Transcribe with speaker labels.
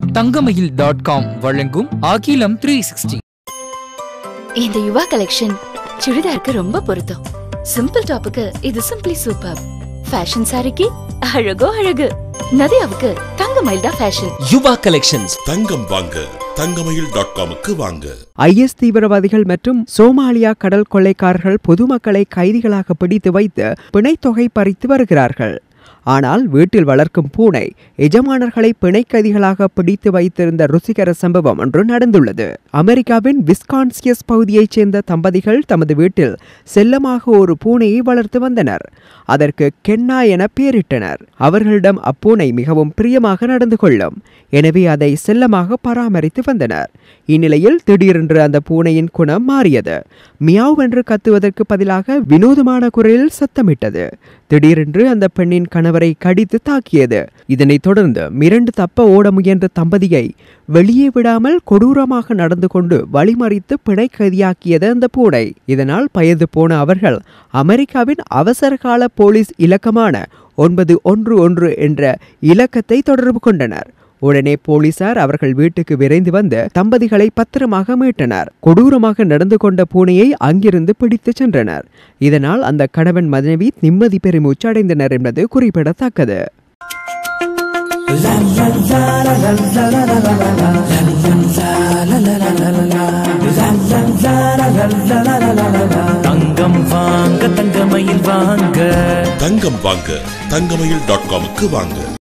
Speaker 1: தங்கமயில் dot com வழங்கும் அகிலம் three sixty
Speaker 2: இந்த யுவா கலெக்ஷன் சுடிதாருக்கு ரொம்ப பொருத்தம். சிம்பிள் டாப்புக்கு இது சிம்பிளி சூப்பர் ஃபேஷன் சாரிக்கு அழகோ அழகு. நதியாவுக்கு தங்க மயில் தான் ஃபேஷன்
Speaker 3: யுவா கலெக்ஷன்ஸ்
Speaker 4: தங்கம் வாங்க. தங்கமயில் டாட் காமுக்கு வாங்க.
Speaker 5: ஐஎஸ் தீவிரவாதிகள் மற்றும் சோமாலியா கடல் கொள்ளைக்காரர்கள் பொதுமக்களை கைதிகளாக பிடித்து வைத்து பிணைத்தொகை பறித்து வருகிறார்கள். ஆனால் வீட்டில் வளர்க்கும் பூனை எஜமானர்களை பிணைக்கதிகளாக பிடித்து வைத்திருந்த ருசிகர சம்பவம் ஒன்று நடந்துள்ளது. அமெரிக்காவின் விஸ்கான்சியஸ் பகுதியைச் சேர்ந்த தம்பதிகள் தமது வீட்டில் செல்லமாக ஒரு பூனையை வளர்த்து வந்தனர். அதற்கு கென்னா என பெயரிட்டனர் அவர்களிடம் அப்பூனை மிகவும் பிரியமாக நடந்து கொள்ளும். எனவே அதை செல்லமாக பராமரித்து வந்தனர். இந்நிலையில் திடீரென்று அந்த பூனையின் குணம் மாறியது. மியாவ் என்று கத்துவதற்கு பதிலாக வினோதமான குரலில் சத்தமிட்டது. திடீரென்று அந்த பெண்ணின் கணவரை கடித்து தாக்கியது. இதனைத் தொடர்ந்து மிரண்டு தப்ப ஓட முயன்ற தம்பதியை வெளியே விடாமல் கொடூரமாக நடந்து கொண்டு வழிமறித்து பிணை கைதியாக்கியது அந்த பூனை. இதனால் பயந்து போன அவர்கள் அமெரிக்காவின் அவசரகால போலீஸ் இலக்கமான ஒன்பது ஒன்று ஒன்று என்ற இலக்கத்தை தொடர்பு கொண்டனர். உடனே போலீசார் அவர்கள் வீட்டுக்கு விரைந்து வந்து தம்பதிகளை பத்திரமாக மீட்டனர். கொடூரமாக நடந்து கொண்ட பூனையை அங்கிருந்து பிடித்துச் சென்றனர். இதனால் அந்த கணவன் மனைவி நிம்மதி பெருமூச்சு அடைந்தனர் என்பது குறிப்பிடத்தக்கது.
Speaker 3: தங்கம் வாங்க தங்கமயில் வாங்க.
Speaker 4: தங்கம் வாங்க தங்கமயில் டாட் காமுக்கு வாங்க.